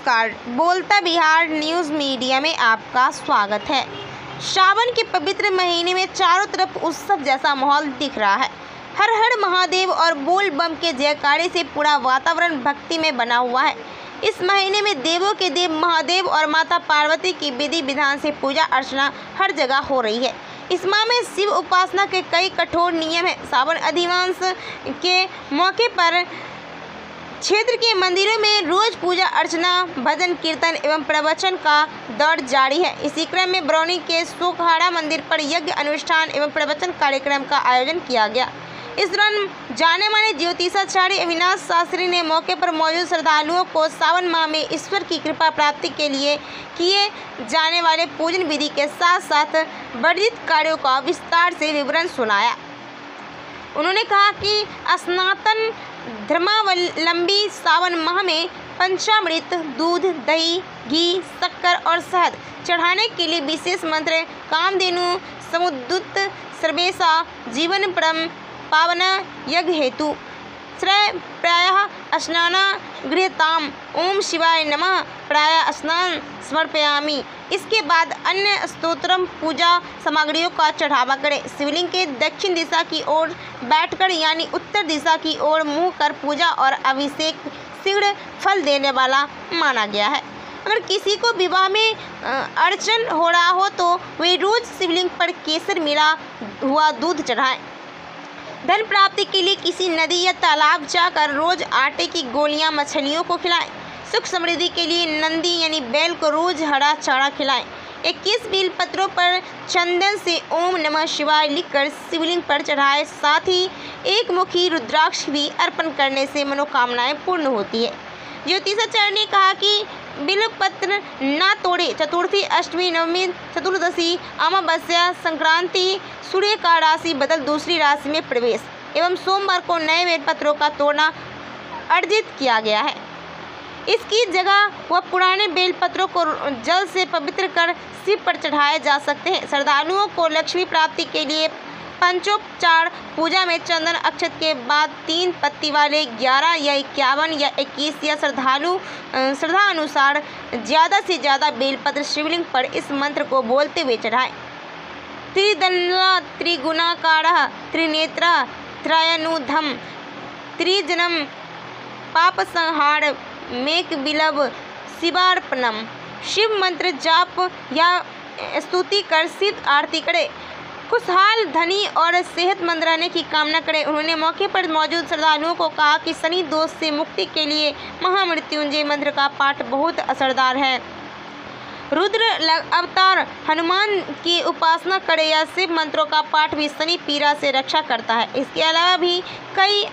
नमस्कार। बोलता Bihar news media में आपका स्वागत है। सावन के पवित्र महीने में चारों तरफ़ उत्सव जैसा माहौल दिख रहा है। हर हर महादेव और बोल बम के जयकारे से पूरा वातावरण भक्ति में बना हुआ है। इस महीने में देवों के देव महादेव और माता पार्वती की विधि विधान से पूजा अर्चना हर जगह हो रही है। इस माह में शिव उपासना के कई कठोर नियम हैं। सावन अधिवांश के मौके पर क्षेत्र के मंदिरों में रोज पूजा, अर्चना, भजन, कीर्तन एवं प्रवचन का दौर जारी है। इसी क्रम में बरौनी के सोखहाड़ा मंदिर पर यज्ञ अनुष्ठान एवं प्रवचन कार्यक्रम का आयोजन किया गया। इस दौरान जाने माने ज्योतिषाचार्य अविनाश शास्त्री ने मौके पर मौजूद श्रद्धालुओं को सावन माह में ईश्वर की कृपा प्राप्ति के लिए किए जाने वाले पूजन विधि के साथ साथ वर्जित कार्यों का विस्तार से विवरण सुनाया। उन्होंने कहा कि स्नातन धर्मावलंबी सावन माह में पंचामृत, दूध, दही, घी, शक्कर और शहद चढ़ाने के लिए विशेष मंत्र कामधेनु, समुद्दुत, सर्वेशा, जीवन परम, पावन, यज्ञ हेतु। श्रय, प्रायः स्नाना गृहताम ओम शिवाय नमः। प्राय स्नान समर्पयामी। इसके बाद अन्य स्तोत्रम पूजा सामग्रियों का चढ़ावा करें। शिवलिंग के दक्षिण दिशा की ओर बैठकर, यानी उत्तर दिशा की ओर मुँह कर पूजा और अभिषेक शीघ्र फल देने वाला माना गया है। अगर किसी को विवाह में अड़चन हो रहा हो तो वे रोज शिवलिंग पर केसर मिला हुआ दूध चढ़ाएँ। धन प्राप्ति के लिए किसी नदी या तालाब जाकर रोज आटे की गोलियाँ, मछलियों को खिलाएँ। सुख समृद्धि के लिए नंदी यानी बैल को रोज हरा चारा खिलाएँ। इक्कीस बिल पत्रों पर चंदन से ओम नमः शिवाय लिखकर शिवलिंग पर चढ़ाए। साथ ही एक मुखी रुद्राक्ष भी अर्पण करने से मनोकामनाएँ पूर्ण होती है। ज्योतिषाचार्य ने कहा कि बिलपत्र न तोड़े। चतुर्थी अष्टमी, नवमी, चतुर्दशी, अमावस्या, संक्रांति, सूर्य का राशि बदल दूसरी राशि में प्रवेश एवं सोमवार को नए बेलपत्रों का तोड़ना अर्जित किया गया है। इसकी जगह वह पुराने बेलपत्रों को जल से पवित्र कर शिव पर चढ़ाए जा सकते हैं। श्रद्धालुओं को लक्ष्मी प्राप्ति के लिए पंचोपचार पूजा में चंदन अक्षत के बाद तीन पत्ती वाले ग्यारह या इक्यावन या इक्कीस या श्रद्धालु श्रद्धा अनुसार ज़्यादा से ज़्यादा बेलपत्र शिवलिंग पर इस मंत्र को बोलते हुए चढ़ाएँ। त्रिदंडा त्रिगुणाकार, त्रिनेत्र, त्रयनुधम, त्रिजनम पाप संहार मेक बिलव शिवार्पणम। शिव मंत्र जाप या स्तुति कर सिद्ध आरती करें। खुशहाल, धनी और सेहतमंद रहने की कामना करें। उन्होंने मौके पर मौजूद श्रद्धालुओं को कहा कि शनि दोष से मुक्ति के लिए महामृत्युंजय मंत्र का पाठ बहुत असरदार है। रुद्र अवतार हनुमान की उपासना करें या शिव मंत्रों का पाठ भी शनि पीड़ा से रक्षा करता है। इसके अलावा भी कई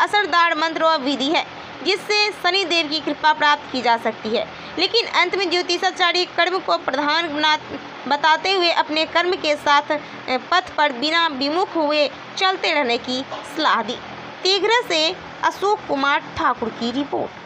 असरदार मंत्र और विधि है। जिससे शनि देव की कृपा प्राप्त की जा सकती है। लेकिन अंत में ज्योतिषाचार्य कर्म को प्रधान बना, बताते हुए अपने कर्म के साथ पथ पर बिना विमुख हुए चलते रहने की सलाह दी। तीघ्र से अशोक कुमार ठाकुर की रिपोर्ट।